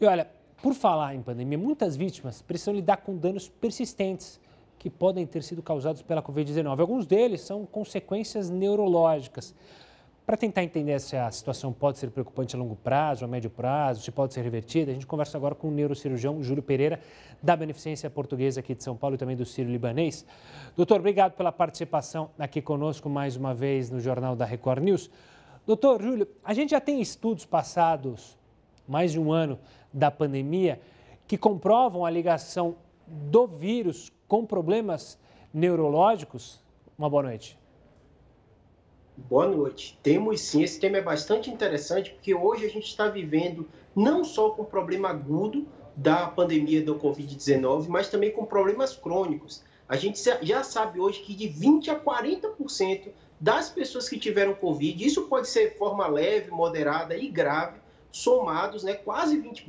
E olha, por falar em pandemia, muitas vítimas precisam lidar com danos persistentes que podem ter sido causados pela Covid-19. Alguns deles são consequências neurológicas. Para tentar entender se a situação pode ser preocupante a longo prazo, a médio prazo, se pode ser revertida, a gente conversa agora com o neurocirurgião Júlio Pereira, da Beneficência Portuguesa aqui de São Paulo e também do Sírio Libanês. Doutor, obrigado pela participação aqui conosco mais uma vez no Jornal da Record News. Doutor Júlio, a gente já tem estudos passados, mais de um ano da pandemia, que comprovam a ligação do vírus com problemas neurológicos? Uma boa noite. Boa noite. Temos sim, esse tema é bastante interessante porque hoje a gente está vivendo não só com o problema agudo da pandemia do Covid-19, mas também com problemas crônicos. A gente já sabe hoje que de 20 a 40% das pessoas que tiveram Covid, isso pode ser forma leve, moderada e grave, somados, né, quase 20%,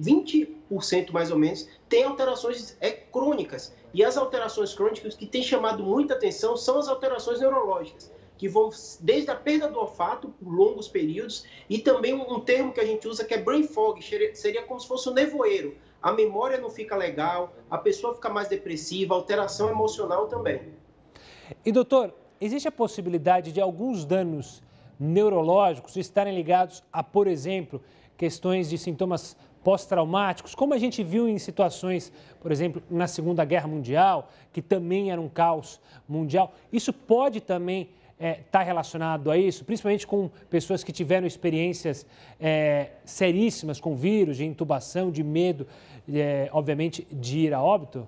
20% mais ou menos, tem alterações é, crônicas. E as alterações crônicas que têm chamado muita atenção são as alterações neurológicas que vão desde a perda do olfato por longos períodos e também um, termo que a gente usa que é brain fog, seria como se fosse um nevoeiro. A memória não fica legal, a pessoa fica mais depressiva, alteração emocional também. E doutor, existe a possibilidade de alguns danos neurológicos estarem ligados a, por exemplo, questões de sintomas pós-traumáticos, como a gente viu em situações, por exemplo, na Segunda Guerra Mundial, que também era um caos mundial. Isso pode também está é, tá relacionado a isso, principalmente com pessoas que tiveram experiências é, seríssimas com vírus, de intubação, de medo, é, obviamente, de ir a óbito?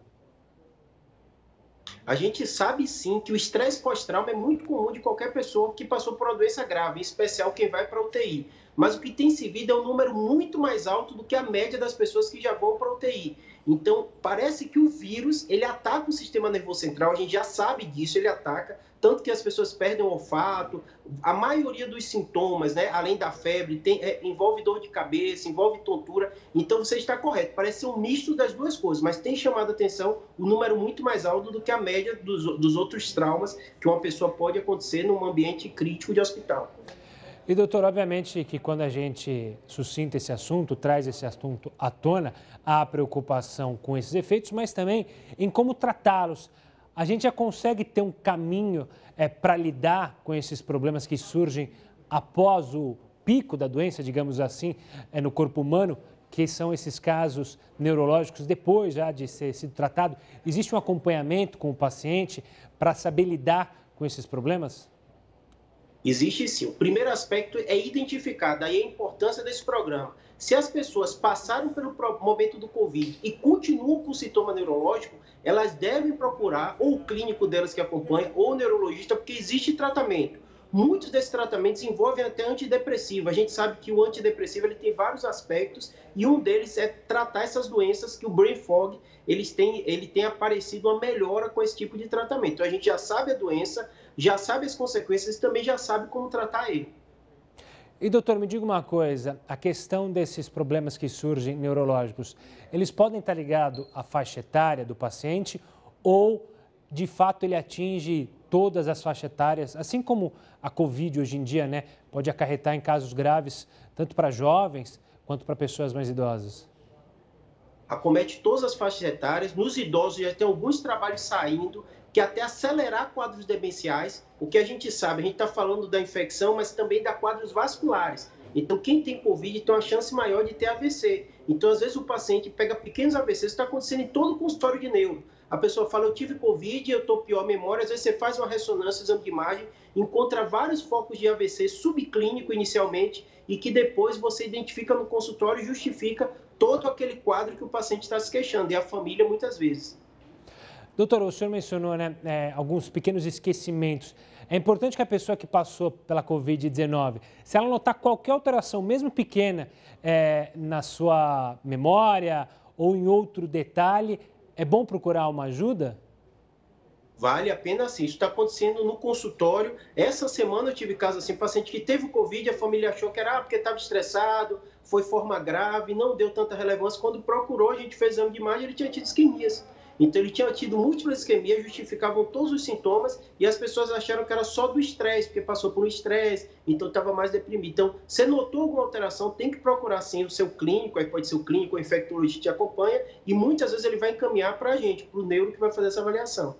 A gente sabe sim que o estresse pós-trauma é muito comum de qualquer pessoa que passou por uma doença grave, em especial quem vai para UTI. Mas o que tem se visto é um número muito mais alto do que a média das pessoas que já vão para UTI. Então, parece que o vírus, ele ataca o sistema nervoso central, a gente já sabe disso, ele ataca, tanto que as pessoas perdem o olfato. A maioria dos sintomas, né, além da febre, tem, é, envolve dor de cabeça, envolve tontura. Então você está correto. Parece ser um misto das duas coisas, mas tem chamado a atenção o número muito mais alto do que a média dos, dos outros traumas que uma pessoa pode acontecer num ambiente crítico de hospital. E, doutor, obviamente que quando a gente suscita esse assunto, traz esse assunto à tona, há preocupação com esses efeitos, mas também em como tratá-los a gente já consegue ter um caminho é, para lidar com esses problemas que surgem após o pico da doença, digamos assim, é, no corpo humano, que são esses casos neurológicos depois já de ser sido tratado? Existe um acompanhamento com o paciente para saber lidar com esses problemas? Existe sim. O primeiro aspecto é identificar, daí a importância desse programa. Se as pessoas passaram pelo momento do Covid e continuam com sintoma neurológico, elas devem procurar ou o clínico delas que acompanha ou o neurologista, porque existe tratamento. Muitos desses tratamentos envolvem até antidepressivo. A gente sabe que o antidepressivo ele tem vários aspectos e um deles é tratar essas doenças que o brain fog eles têm, ele tem aparecido uma melhora com esse tipo de tratamento. Então a gente já sabe a doença, já sabe as consequências e também já sabe como tratar ele. E doutor, me diga uma coisa, a questão desses problemas que surgem neurológicos, eles podem estar ligados à faixa etária do paciente ou, de fato, ele atinge todas as faixas etárias, assim como a Covid hoje em dia, né, pode acarretar em casos graves, tanto para jovens quanto para pessoas mais idosas? Acomete todas as faixas etárias, nos idosos já tem alguns trabalhos saindo que até acelerar quadros demenciais, o que a gente sabe, a gente está falando da infecção, mas também da quadros vasculares. Então, quem tem Covid tem uma chance maior de ter AVC. Então, às vezes, o paciente pega pequenos AVCs, está acontecendo em todo o consultório de neuro. A pessoa fala, eu tive Covid, eu estou pior memória. Às vezes, você faz uma ressonância, exame de imagem, encontra vários focos de AVC subclínico inicialmente e que depois você identifica no consultório e justifica todo aquele quadro que o paciente está se queixando, e a família muitas vezes. Doutor, o senhor mencionou né, é, alguns pequenos esquecimentos. É importante que a pessoa que passou pela Covid-19, se ela notar qualquer alteração, mesmo pequena, é, na sua memória ou em outro detalhe, é bom procurar uma ajuda? Vale a pena sim. Isso está acontecendo no consultório. Essa semana eu tive caso assim, paciente que teve Covid, a família achou que era ah, porque estava estressado, foi forma grave, não deu tanta relevância. Quando procurou, a gente fez exame de imagem, ele tinha tido isquemias. Então ele tinha tido múltiplas isquemias, justificavam todos os sintomas e as pessoas acharam que era só do estresse, porque passou por um estresse, então estava mais deprimido. Então, você notou alguma alteração, tem que procurar sim o seu clínico, aí pode ser o clínico, o infectologista te acompanha, e muitas vezes ele vai encaminhar para a gente, para o neuro que vai fazer essa avaliação.